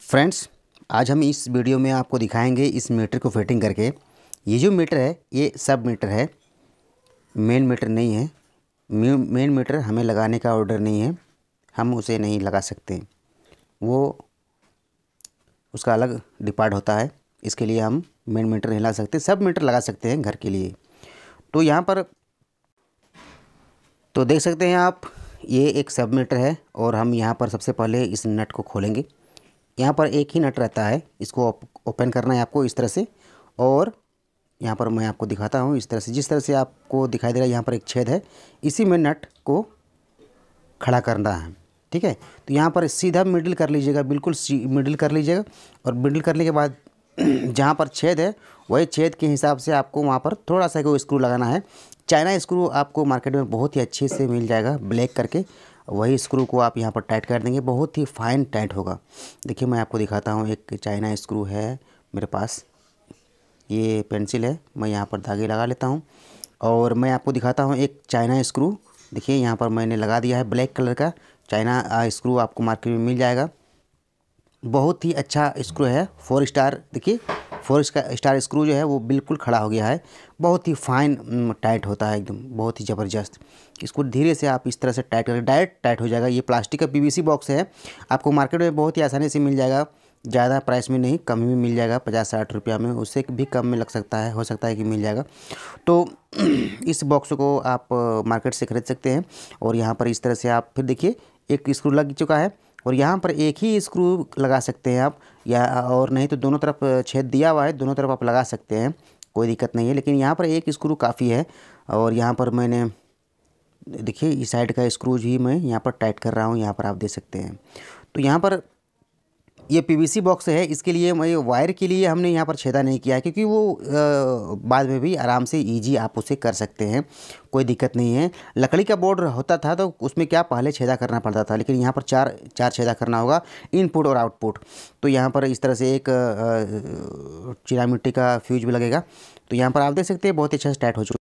Friends, आज हम इस वीडियो में आपको दिखाएँगे इस मीटर को फिटिंग करके। ये जो मीटर है, ये सब मीटर है। मेन मीटर नहीं है। मेन मीटर हमें लगाने का ऑर्डर नहीं है। हम उसे नहीं लगा सकते। वो, उसका अलग डिपार्ट होता है। इसके लिए हम मेन मीटर नहीं लगा सकते। सब मीटर लगा सकते हैं घर के लिए। तो यहाँ पर तो देख सकते हैं आप, ये एक सब मीटर है और हम यहाँ पर सबसे पहले इस नट को खोलेंगे। यहाँ पर एक ही नट रहता है। इसको ओपन करना है आपको इस तरह से। और यहाँ पर मैं आपको दिखाता हूँ इस तरह से। जिस तरह से आपको दिखाई दे रहा है, यहाँ पर एक छेद है। इसी में नट को खड़ा करना है। ठीक है? तो यहाँ पर सीधा मिडिल कर लीजिएगा। बिल्कुल मिडिल कर लीजिएगा। और मिडिल करने के बाद जहाँ पर छेद है, वही छेद के हिसाब से आपको वहाँ पर थोड़ा सा स्क्रू लगाना है। चाइना स्क्रू आपको मार्केट में बहुत ही अच्छे से मिल जाएगा। ब्लैक करके। वही स्क्रू को आप यहाँ पर टाइट कर देंगे, बहुत ही फाइन टाइट होगा। देखिए, मैं आपको दिखाता हूँ, एक चाइना स्क्रू है मेरे पास। ये पेंसिल है, मैं यहाँ पर धागे लगा लेता हूँ। और मैं आपको दिखाता हूँ एक चाइना स्क्रू देखिए, यहाँ पर मैंने लगा दिया है ब्लैक कलर का। चाइना स्क्रू आपको मार्केट में मिल जाएगा। बहुत ही अच्छा स्क्रू है फोर स्टार देखिए फोर स्टार स्क्रू जो है वो बिल्कुल खड़ा हो गया है। बहुत ही फाइन टाइट होता है एकदम, बहुत ही ज़बरदस्त। इसको धीरे से आप इस तरह से टाइट करें, डायरेक्ट टाइट हो जाएगा। ये प्लास्टिक का पीवीसी बॉक्स है। आपको मार्केट में बहुत ही आसानी से मिल जाएगा। ज़्यादा प्राइस में नहीं, कम में मिल जाएगा। पचास साठ रुपया में, उससे भी कम में लग सकता है, हो सकता है कि मिल जाएगा। तो इस बॉक्स को आप मार्केट से खरीद सकते हैं। और यहाँ पर इस तरह से आप, फिर देखिए, एक स्क्रू लग चुका है। और यहाँ पर एक ही स्क्रू लगा सकते हैं आप, या, और नहीं तो दोनों तरफ़ छेद दिया हुआ है, दोनों तरफ़ आप लगा सकते हैं, कोई दिक्कत नहीं है। लेकिन यहाँ पर एक स्क्रू काफ़ी है, और यहाँ पर मैंने, देखिए, इस साइड का स्क्रूज ही मैं यहाँ पर टाइट कर रहा हूँ, यहाँ पर आप दे सकते हैं। तो यहाँ पर ये पीवीसी बॉक्स है इसके लिए मैं वायर के लिए हमने यहाँ पर छेदा नहीं किया है क्योंकि वो आ, बाद में भी आराम से इजी आप उसे कर सकते हैं कोई दिक्कत नहीं है। लकड़ी का बोर्ड होता था तो उसमें क्या पहले छेदा करना पड़ता था लेकिन यहाँ पर चार चार छेदा करना होगा इनपुट और आउटपुट तो यहाँ पर इस तरह से एक चिरा मिट्टी का फ्यूज भी लगेगा। तो यहाँ पर आप देख सकते हैं बहुत अच्छा से टाइट हो चुका